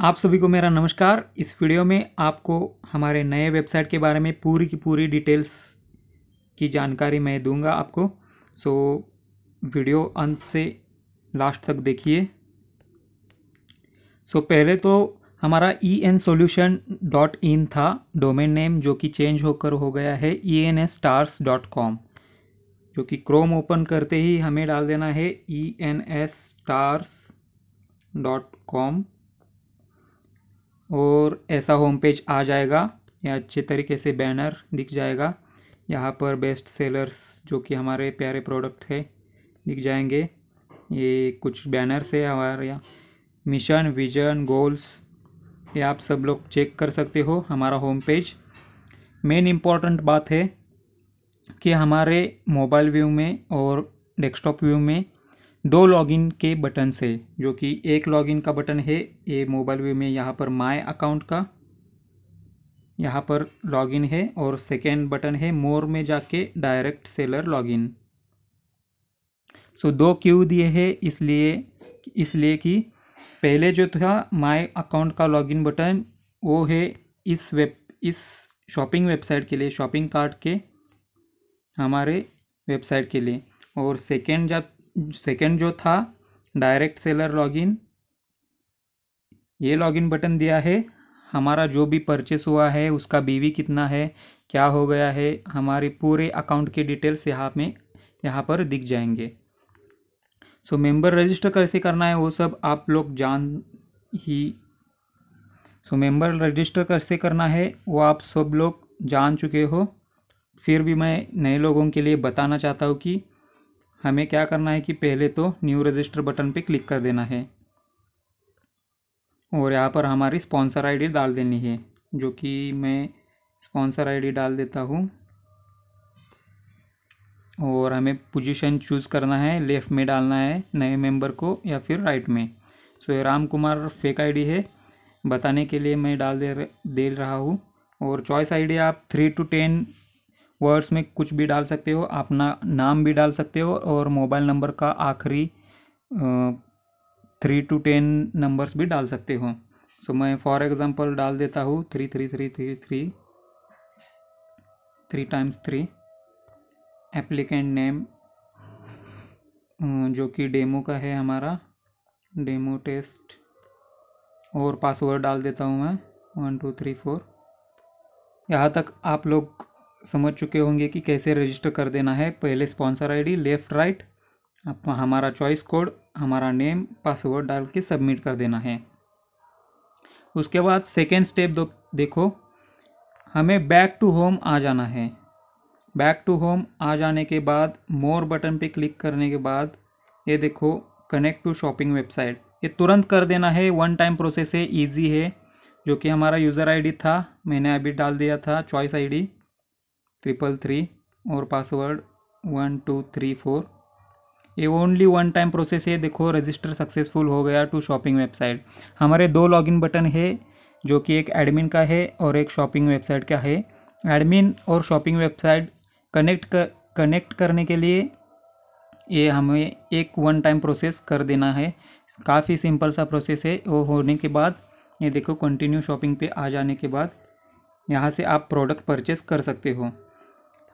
आप सभी को मेरा नमस्कार। इस वीडियो में आपको हमारे नए वेबसाइट के बारे में पूरी की पूरी डिटेल्स की जानकारी मैं दूँगा आपको। सो, वीडियो अंत से लास्ट तक देखिए। सो, पहले तो हमारा E N solution dot in था डोमेन नेम जो कि चेंज होकर हो गया है E N S stars dot com जो कि क्रोम ओपन करते ही हमें डाल देना है E N S stars dot com और ऐसा होम पेज आ जाएगा, या अच्छे तरीके से बैनर दिख जाएगा। यहाँ पर बेस्ट सेलर्स जो कि हमारे प्यारे प्रोडक्ट है, दिख जाएँगे। ये कुछ बैनर्स है हमारे यहाँ। मिशन विजन गोल्स ये आप सब लोग चेक कर सकते हो हमारा होम पेज मेन इंपॉर्टेंट बात है कि हमारे मोबाइल व्यू में और डेस्कटॉप व्यू में दो लॉगिन के बटन से, जो कि एक लॉगिन का बटन है, ये मोबाइल व्यू में यहाँ पर माय अकाउंट का यहाँ पर लॉगिन है, और सेकेंड बटन है मोर में जाके डायरेक्ट सेलर लॉगिन सो दो क्यू दिए हैं, इसलिए इसलिए कि पहले जो था माय अकाउंट का लॉगिन बटन वो है इस वेब इस शॉपिंग वेबसाइट के लिए शॉपिंग कार्ट के, हमारे वेबसाइट के लिए. और सेकेंड जा सेकेंड जो था डायरेक्ट सेलर लॉगिन ये लॉगिन बटन दिया है। हमारा जो भी परचेस हुआ है, उसका बीवी कितना है, क्या हो गया है, हमारे पूरे अकाउंट के डिटेल्स यहाँ में यहाँ पर दिख जाएँगे। सो मेंबर रजिस्टर कैसे करना है, वो सब आप लोग जान ही। सो मेंबर रजिस्टर कैसे करना है, वो आप सब लोग जान चुके हो। फिर भी मैं नए लोगों के लिए बताना चाहता हूँ कि हमें क्या करना है कि पहले तो न्यू रजिस्टर बटन पे क्लिक कर देना है। और यहाँ पर हमारी स्पॉन्सर आईडी डाल देनी है, जो कि मैं स्पॉन्सर आईडी डाल देता हूँ। और हमें पोजीशन चूज़ करना है लेफ़्ट में डालना है नए मेंबर को या फिर राइट में। सो ये राम कुमार फेक आईडी है, बताने के लिए मैं डाल दे रहा हूँ। और चॉइस आईडी आप थ्री टू टेन वर्ड्स में कुछ भी डाल सकते हो, अपना नाम भी डाल सकते हो और मोबाइल नंबर का आखिरी थ्री टू टेन नंबर्स भी डाल सकते हो। सो मैं फॉर एग्ज़ाम्पल डाल देता हूँ three three three three three three times three applicant name जो कि डेमो का है हमारा डेमो टेस्ट और पासवर्ड डाल देता हूँ मैं वन टू थ्री फोर यहाँ तक आप लोग समझ चुके होंगे कि कैसे रजिस्टर कर देना है। पहले स्पॉन्सर आईडी लेफ़्ट राइट आप हमारा चॉइस कोड हमारा नेम पासवर्ड डाल के सबमिट कर देना है। उसके बाद सेकेंड स्टेप देखो, हमें बैक टू होम आ जाना है। बैक टू होम आ जाने के बाद मोर बटन पे क्लिक करने के बाद ये देखो कनेक्ट टू शॉपिंग वेबसाइट ये तुरंत कर देना है वन टाइम प्रोसेस है इजी है। जो कि हमारा यूज़र आईडी था, मैंने अभी डाल दिया था चॉइस आईडी ट्रिपल थ्री और password one two three four ये ओनली वन टाइम प्रोसेस है। देखो रजिस्टर सक्सेसफुल हो गया टू शॉपिंग वेबसाइट हमारे दो लॉगिन बटन है, जो कि एक एडमिन का है और एक शॉपिंग वेबसाइट का है। एडमिन और शॉपिंग वेबसाइट कनेक्ट कर कनेक्ट करने के लिए ये हमें एक वन टाइम प्रोसेस कर देना है। काफ़ी सिंपल सा प्रोसेस है। वो होने के बाद, ये देखो कंटिन्यू शॉपिंग पे आ जाने के बाद यहाँ से आप प्रोडक्ट परचेस कर सकते हो।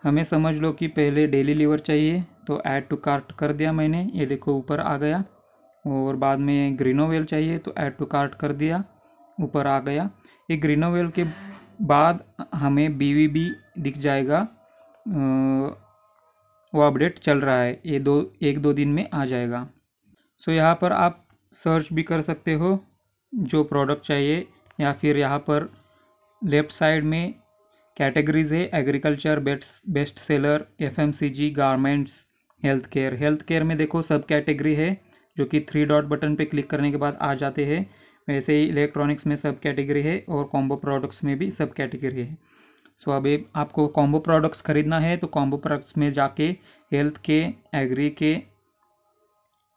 हमें समझ लो कि पहले डेली लीवर चाहिए तो ऐड टू कार्ट कर दिया मैंने। ये देखो ऊपर आ गया। और बाद में ग्रीनोवेल चाहिए तो ऐड टू कार्ट कर दिया। ऊपर आ गया। ये ग्रीनोवेल के बाद हमें बी भी दिख जाएगा। वो अपडेट चल रहा है। ये दो, एक दो दिन में आ जाएगा। सो, यहाँ पर आप सर्च भी कर सकते हो, जो प्रोडक्ट चाहिए। या फिर यहाँ पर लेफ़्ट साइड में कैटेगरीज है agriculture best best seller FMCG garments health care health care में देखो सब कैटेगरी है जो कि थ्री डॉट बटन पे क्लिक करने के बाद आ जाते हैं। वैसे ही इलेक्ट्रॉनिक्स में सब कैटेगरी है और कॉम्बो प्रोडक्ट्स में भी सब कैटेगरी है। सो so, अभी आपको कॉम्बो प्रोडक्ट्स खरीदना है तो कॉम्बो प्रोडक्ट्स में जाके हेल्थ के एग्री के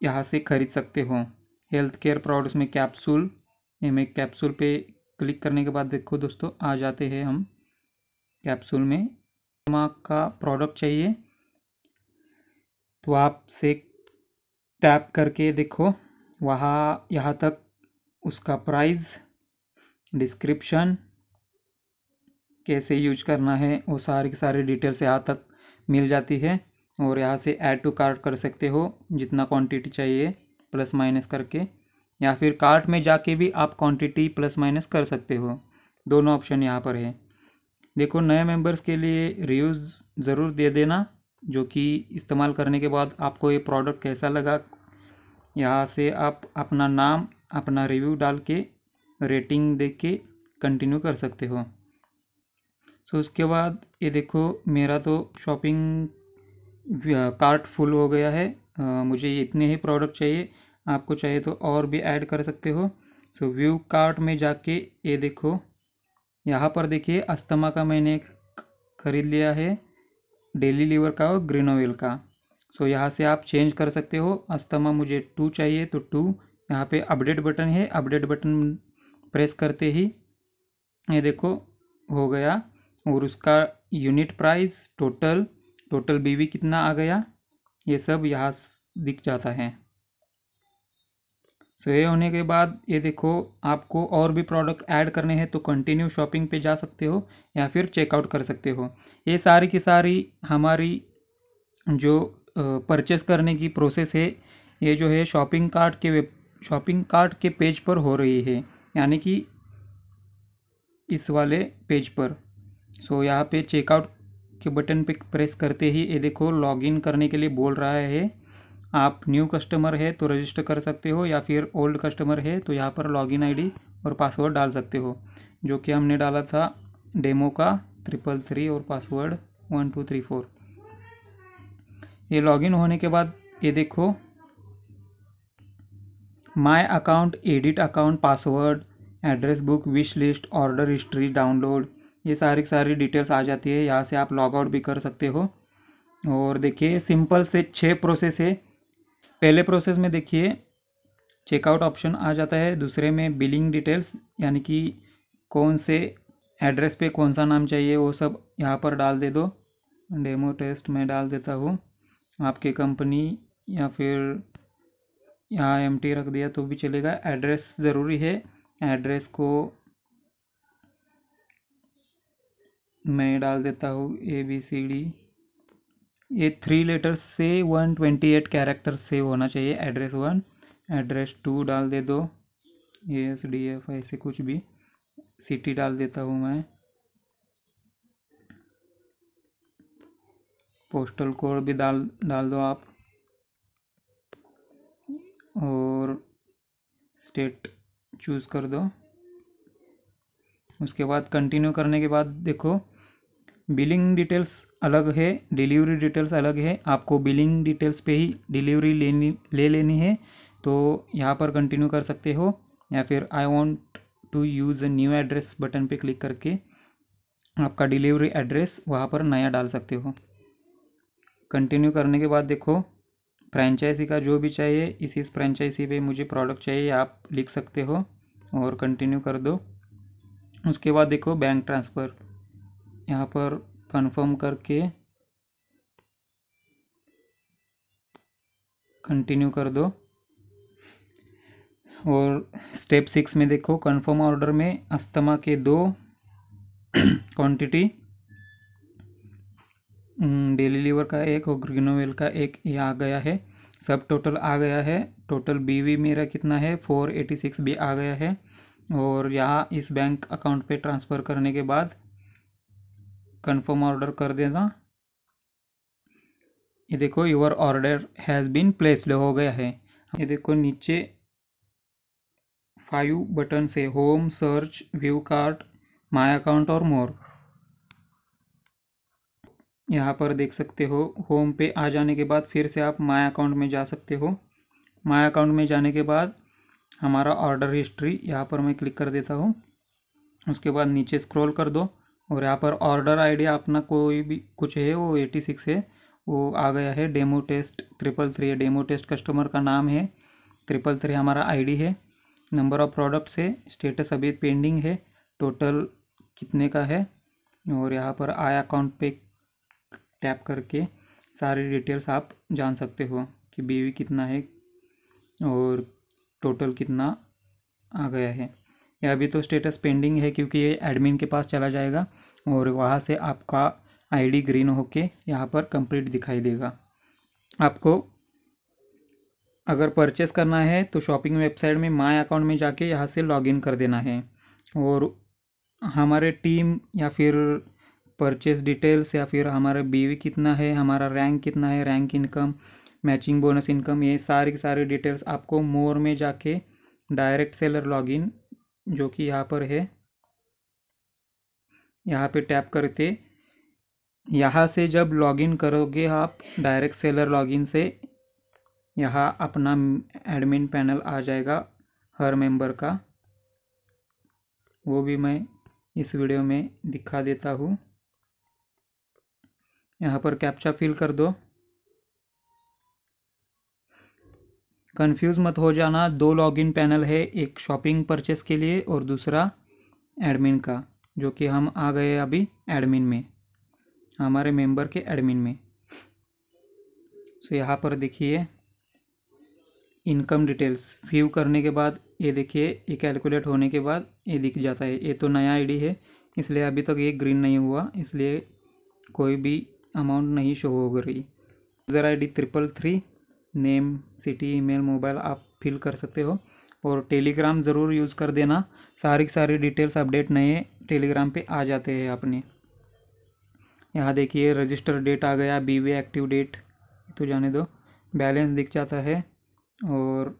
यहाँ से खरीद सकते हो। हेल्थ केयर प्रोडक्ट्स में कैप्सूल में कैप्सूल पे क्लिक करने के बाद देखो दोस्तों आ जाते हैं हम। कैप्सूल में का प्रोडक्ट चाहिए। तो आप से टैप करके देखो। वहाँ, यहाँ तक उसका प्राइस डिस्क्रिप्शन कैसे यूज़ करना है, वो सारी की सारी डिटेल्स यहाँ तक मिल जाती है। और यहाँ से ऐड टू कार्ट कर सकते हो, जितना क्वांटिटी चाहिए प्लस माइनस करके। या फिर कार्ट में जाके भी आप क्वांटिटी प्लस माइनस कर सकते हो। दोनों ऑप्शन यहाँ पर है। देखो नए मेंबर्स के लिए रिव्यूज़ ज़रूर दे देना जो कि इस्तेमाल करने के बाद आपको ये प्रोडक्ट कैसा लगा। यहाँ से आप अपना नाम अपना रिव्यू डाल के रेटिंग दे के कंटिन्यू कर सकते हो। सो उसके बाद ये देखो मेरा तो शॉपिंग कार्ट फुल हो गया है। आ, मुझे इतने ही प्रोडक्ट चाहिए। आपको चाहिए तो और भी ऐड कर सकते हो। सो व्यू कार्ट में जाके ये देखो यहाँ पर देखिए, अस्थमा का मैंने ख़रीद लिया है, डेली लीवर का और ग्रीनोवेल का। सो यहाँ से आप चेंज कर सकते हो, अस्थमा मुझे टू चाहिए तो टू। यहाँ पे अपडेट बटन है, अपडेट बटन प्रेस करते ही ये देखो, हो गया। और उसका यूनिट प्राइस, टोटल टोटल बीवी कितना आ गया, ये सब यहाँ दिख जाता है। सो ये होने के बाद ये देखो, आपको और भी प्रोडक्ट ऐड करने हैं तो कंटिन्यू शॉपिंग पे जा सकते हो या फिर चेकआउट कर सकते हो। ये सारी की सारी हमारी जो परचेस करने की प्रोसेस है, ये जो है शॉपिंग कार्ट के वेब शॉपिंग कार्ट के पेज पर हो रही है। यानी कि इस वाले पेज पर। सो यहाँ पे चेकआउट के बटन पे प्रेस करते ही ये देखो लॉगिन करने के लिए बोल रहा है। आप न्यू कस्टमर है तो रजिस्टर कर सकते हो या फिर ओल्ड कस्टमर है तो यहाँ पर लॉगिन आईडी और पासवर्ड डाल सकते हो। जो कि हमने डाला था डेमो का ट्रिपल थ्री और password one two three four ये लॉगिन होने के बाद ये देखो my account edit account password address book wish list order history download ये सारी सारी डिटेल्स आ जाती है। यहाँ से आप लॉग आउट भी कर सकते हो। और देखिए सिंपल से छः प्रोसेस है। पहले प्रोसेस में देखिए चेकआउट ऑप्शन आ जाता है। दूसरे में बिलिंग डिटेल्स यानी कि कौन से एड्रेस पे कौन सा नाम चाहिए, वो सब यहाँ पर डाल दे दो। डेमो टेस्ट में डाल देता हूँ। आपके कंपनी या फिर यहाँ एमटी रख दिया तो भी चलेगा। एड्रेस ज़रूरी है। एड्रेस को मैं डाल देता हूँ ए बी सी डी ये थ्री लेटर्स से one twenty eight character save होना चाहिए। एड्रेस वन एड्रेस टू डाल दे दो। एस डी एफ़ ऐसे कुछ भी। सिटी डाल देता हूँ मैं। पोस्टल कोड भी डाल डाल दो आप। और स्टेट चूज़ कर दो। उसके बाद कंटिन्यू करने के बाद देखो बिलिंग डिटेल्स अलग है, डिलीवरी डिटेल्स अलग है, आपको बिलिंग डिटेल्स पे ही डिलीवरी लेनी, ले लेनी है तो यहाँ पर कंटिन्यू कर सकते हो, या फिर I want to use new address button पे क्लिक करके आपका डिलीवरी एड्रेस वहाँ पर नया डाल सकते हो। कंटिन्यू करने के बाद देखो फ्रेंचाइजी का जो भी चाहिए, इस इस फ्रेंचाइजी पे मुझे प्रोडक्ट चाहिए, आप लिख सकते हो और कंटिन्यू कर दो। उसके बाद देखो बैंक ट्रांसफ़र यहाँ पर कंफर्म करके कंटिन्यू कर दो। और स्टेप सिक्स में देखो कंफर्म ऑर्डर में अस्थमा के दो क्वांटिटी डेली लीवर का एक और ग्रीनोवेल का एक ये आ गया है। सब टोटल आ गया है। टोटल बीवी मेरा कितना है? फोर एटी सिक्स भी आ गया है। और यहाँ इस बैंक अकाउंट पे ट्रांसफ़र करने के बाद कंफर्म ऑर्डर कर देना ये देखो your order has been placed हो गया है। ये देखो, नीचे फाइव बटन से home search view cart my account और मोर यहाँ पर देख सकते हो होम पे आ जाने के बाद फिर से आप माई अकाउंट में जा सकते हो। माई अकाउंट में जाने के बाद हमारा ऑर्डर हिस्ट्री यहाँ पर मैं क्लिक कर देता हूँ। उसके बाद नीचे स्क्रॉल कर दो। और यहाँ पर ऑर्डर आईडी अपना कोई भी कुछ है, वो एटी सिक्स है, वो आ गया है डेमो टेस्ट ट्रिपल थ्री है डेमो टेस्ट कस्टमर का नाम है ट्रिपल थ्री हमारा आईडी है नंबर ऑफ़ प्रोडक्ट्स है स्टेटस अभी पेंडिंग है टोटल कितने का है, और यहाँ पर आई अकाउंट पे टैप करके सारी डिटेल्स आप जान सकते हो कि बीवी कितना है, और टोटल कितना आ गया है। या अभी तो स्टेटस पेंडिंग है क्योंकि ये एडमिन के पास चला जाएगा और वहाँ से आपका आईडी ग्रीन होके यहाँ पर कंप्लीट दिखाई देगा। आपको अगर परचेस करना है तो शॉपिंग वेबसाइट में माय अकाउंट में जाके यहाँ से लॉगिन कर देना है और हमारे टीम या फिर परचेस डिटेल्स या फिर हमारा बीवी कितना है, हमारा रैंक कितना है rank income matching bonus income ये सारी की सारी डिटेल्स आपको मोर में जाके डायरेक्ट सेलर लॉगिन जो कि यहाँ पर है। यहाँ पे टैप करके यहाँ से जब लॉगिन करोगे आप डायरेक्ट सेलर लॉगिन से यहाँ अपना एडमिन पैनल आ जाएगा हर मेंबर का। वो भी मैं इस वीडियो में दिखा देता हूँ। यहाँ पर कैप्चा फिल कर दो। कंफ्यूज मत हो जाना। दो लॉगिन पैनल है, एक शॉपिंग परचेस के लिए और दूसरा एडमिन का, जो कि हम आ गए अभी एडमिन में, हमारे मेंबर के एडमिन में। सो यहाँ पर देखिए इनकम डिटेल्स व्यू करने के बाद, ये देखिए, ये कैलकुलेट होने के बाद, ये दिख जाता है। ये तो नया आईडी है, इसलिए अभी तक ये ग्रीन नहीं हुआ, इसलिए कोई भी अमाउंट नहीं शो हो रही। User I D triple three name, city, email, mobile आप फिल कर सकते हो। और टेलीग्राम ज़रूर यूज़ कर देना। सारी सारी डिटेल्स अपडेट नए टेलीग्राम पे आ जाते हैं अपने। यहाँ देखिए रजिस्टर डेट आ गया बी वी एक्टिव डेट तो जाने दो। बैलेंस दिख जाता है और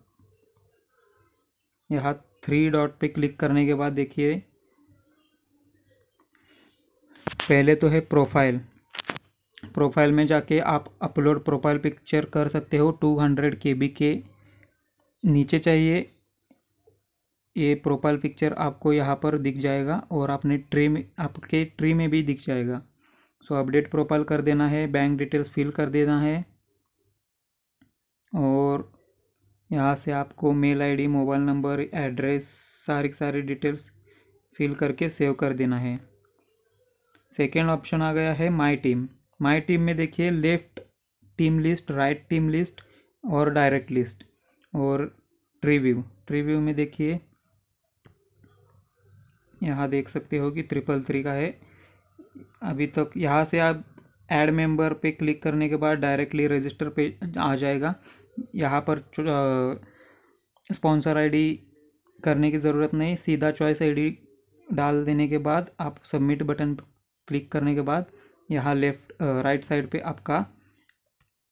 यहाँ थ्री डॉट पे क्लिक करने के बाद देखिए, पहले तो है प्रोफ़ाइल प्रोफ़ाइल में जाके आप अपलोड प्रोफ़ाइल पिक्चर कर सकते हो टू हंड्रेड के बी के नीचे चाहिए। ये प्रोफ़ाइल पिक्चर आपको यहाँ पर दिख जाएगा और अपने ट्री में, आपके ट्री में भी दिख जाएगा। सो अपडेट प्रोफ़ाइल कर देना है, बैंक डिटेल्स फिल कर देना है। और यहाँ से आपको mail ID, mobile number, address, सारी सारी डिटेल्स फिल करके सेव कर देना है। सेकेंड ऑप्शन आ गया है माई टीम। माई टीम में देखिए left team list, right team list और डायरेक्ट लिस्ट और ट्रीव्यू ट्रीव्यू में देखिए, यहाँ देख सकते हो कि ट्रिपल थ्री का है। अभी तक यहाँ से आप ऐड मेंबर पे क्लिक करने के बाद डायरेक्टली रजिस्टर पे आ जाएगा। यहाँ पर स्पॉन्सर आईडी करने की ज़रूरत नहीं। सीधा चॉइस आईडी डाल देने के बाद आप सबमिट बटन क्लिक करने के बाद यहाँ लेफ़्ट राइट साइड पे आपका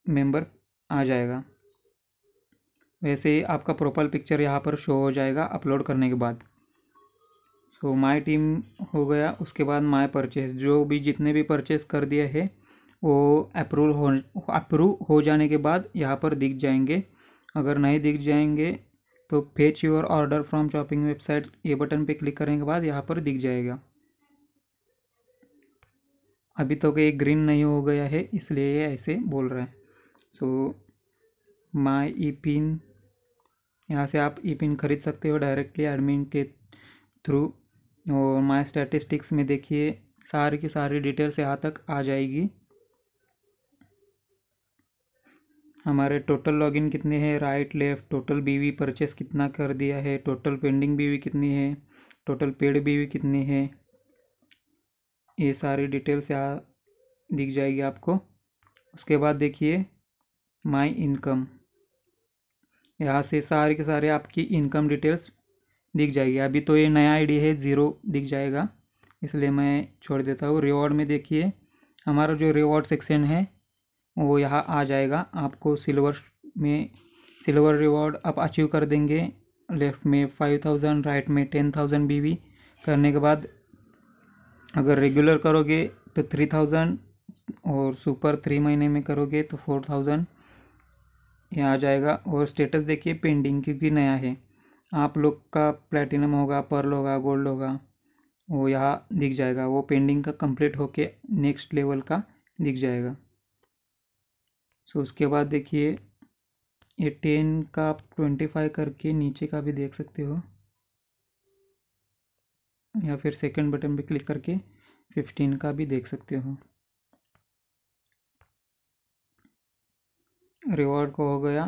मेंबर आ जाएगा। वैसे ही आपका प्रोफ़ाइल पिक्चर यहाँ पर शो हो जाएगा अपलोड करने के बाद। सो माय टीम हो गया, उसके बाद माय परचेस जो भी जितने भी परचेस कर दिए हैं, वो अप्रूव हो अप्रूव हो जाने के बाद यहाँ पर दिख जाएँगे। अगर नहीं दिख जाएँगे तो fetch your order from shopping website ये बटन पे क्लिक करने के बाद यहाँ पर दिख जाएगा। अभी तो ये ग्रीन नहीं हो गया है, इसलिए ये ऐसे बोल रहा है। सो माई ई पिन यहाँ से आप ई पिन खरीद सकते हो डायरेक्टली एडमिन के थ्रू और माई स्टैटिस्टिक्स में देखिए, सारी की सारी डिटेल्स यहाँ तक आ जाएगी। हमारे टोटल लॉगिन कितने हैं? Right left total BV purchase कितना कर दिया है? टोटल पेंडिंग बीवी कितनी है? टोटल पेड बीवी कितनी है? ये सारी डिटेल्स यहाँ दिख जाएगी आपको। उसके बाद देखिए माई इनकम यहाँ से सारे के सारे आपकी इनकम डिटेल्स दिख जाएगी। अभी तो ये नया आईडी है ज़ीरो दिख जाएगा। इसलिए मैं छोड़ देता हूँ। रिवॉर्ड में देखिए, हमारा जो रिवॉर्ड सेक्शन है, वो यहाँ आ जाएगा। आपको सिल्वर में, सिल्वर रिवॉर्ड आप अचीव कर देंगे। लेफ़्ट में फाइव थाउज़ेंड राइट में टेन थाउज़ेंड बी करने के बाद अगर रेगुलर करोगे तो थ्री थाउज़ेंड और सुपर थ्री महीने में करोगे तो फोर थाउज़ेंड ये आ जाएगा। और स्टेटस देखिए पेंडिंग क्योंकि नया है। आप लोग का प्लेटिनम होगा पर्ल होगा गोल्ड होगा, वो यहाँ दिख जाएगा। वो पेंडिंग का कंप्लीट होके नेक्स्ट लेवल का दिख जाएगा। सो उसके बाद देखिए, ये टेन का आप ट्वेंटी फाइव करके नीचे का भी देख सकते हो। या फिर सेकंड बटन पे क्लिक करके फिफ्टीन का भी देख सकते हो। रिवॉर्ड को हो गया।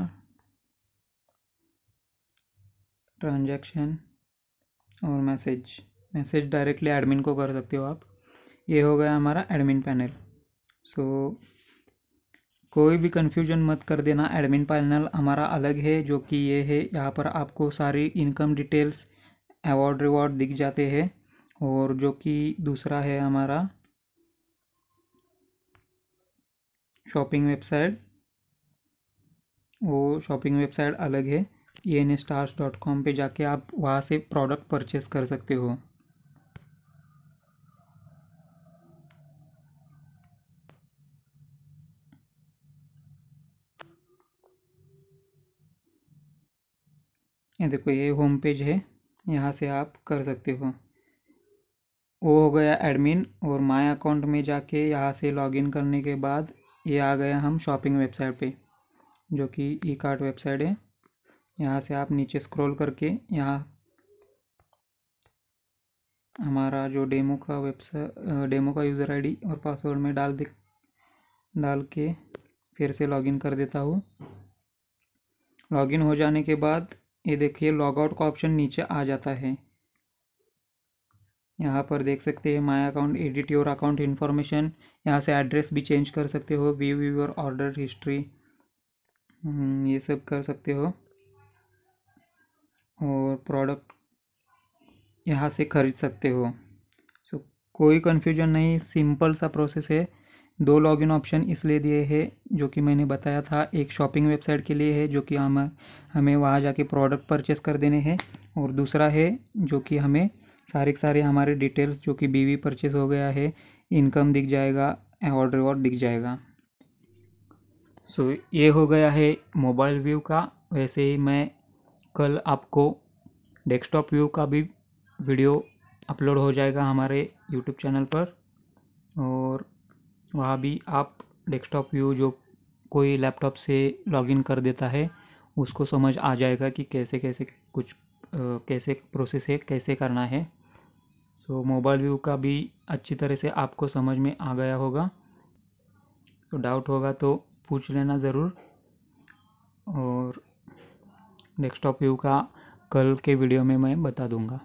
ट्रांजैक्शन और मैसेज मैसेज डायरेक्टली एडमिन को कर सकते हो आप। ये हो गया हमारा एडमिन पैनल सो कोई भी कन्फ्यूज़न मत कर देना। एडमिन पैनल हमारा अलग है, जो कि ये है। यहाँ पर आपको सारी इनकम डिटेल्स अवार्ड रिवॉर्ड दिख जाते हैं। और जो कि दूसरा है हमारा शॉपिंग वेबसाइट वो शॉपिंग वेबसाइट अलग है E N stars dot com पर जाके आप वहाँ से प्रोडक्ट परचेस कर सकते हो। ये देखो, ये होम पेज है, यहाँ से आप कर सकते हो। वो हो गया एडमिन और माय अकाउंट में जाके यहाँ से लॉगिन करने के बाद ये आ गया हम शॉपिंग वेबसाइट पे, जो कि ई कार्ट वेबसाइट है। यहाँ से आप नीचे स्क्रॉल करके यहाँ हमारा जो डेमो का वेबसाइट डेमो का यूज़र आईडी और पासवर्ड में डाल दे डाल के फिर से लॉगिन कर देता हूँ। लॉगिन हो जाने के बाद ये देखिए लॉगआउट का ऑप्शन नीचे आ जाता है। यहाँ पर देख सकते हैं my account edit your account information यहाँ से एड्रेस भी चेंज कर सकते हो व्यू योर ऑर्डर हिस्ट्री ये सब कर सकते हो। और प्रोडक्ट यहाँ से खरीद सकते हो। सो so, कोई कन्फ्यूज़न नहीं सिंपल सा प्रोसेस है। दो लॉगिन ऑप्शन इसलिए दिए हैं जो कि मैंने बताया था। एक शॉपिंग वेबसाइट के लिए है जो कि हम हमें वहाँ जाके प्रोडक्ट परचेस कर देने हैं। और दूसरा है जो कि हमें सारे के सारे हमारे डिटेल्स जो कि बीवी परचेस हो गया है इनकम दिख जाएगा ऑर्डर रिवॉर्ड दिख जाएगा। सो so, ये हो गया है मोबाइल व्यू का। वैसे ही मैं कल आपको डेस्कटॉप व्यू का भी वीडियो अपलोड हो जाएगा हमारे यूट्यूब चैनल पर। और वहाँ भी आप डेस्कटॉप व्यू जो कोई लैपटॉप से लॉगिन कर देता है उसको समझ आ जाएगा कि कैसे कैसे कुछ कैसे प्रोसेस है कैसे करना है। सो मोबाइल व्यू का भी अच्छी तरह से आपको समझ में आ गया होगा। तो डाउट होगा तो पूछ लेना ज़रूर। और डेस्कटॉप व्यू का कल के वीडियो में मैं बता दूँगा।